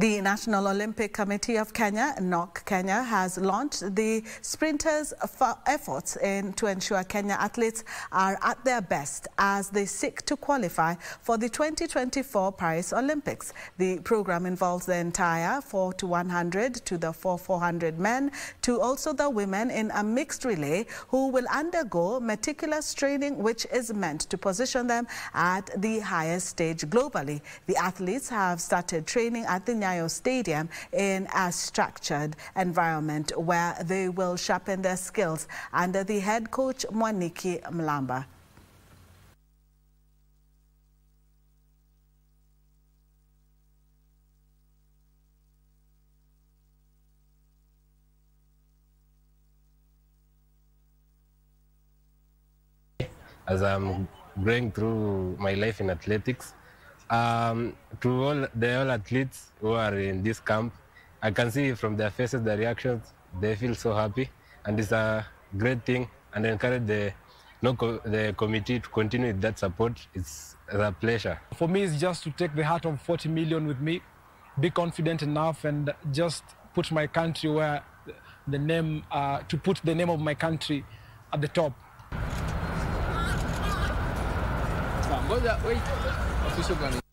The National Olympic Committee of Kenya, NOC Kenya, has launched the sprinters' efforts in to ensure Kenya athletes are at their best as they seek to qualify for the 2024 Paris Olympics. The program involves the entire 4 to 100 to the 4 400 men to also the women in a mixed relay who will undergo meticulous training which is meant to position them at the highest stage globally. The athletes have started training at the Nyayo Stadium in a structured environment where they will sharpen their skills under the head coach Mwaniki Mlamba. as I'm going through my life in athletics. Um, to all the all athletes who are in this camp, I can see from their faces, their reactions, they feel so happy, and it's a great thing. And I encourage the no the committee to continue with that support. It's a pleasure. For me, it's just to take the heart of 40 million with me, be confident enough, and just put my country where the name uh, to put the name of my country at the top. Ngoja, wait. Official gani?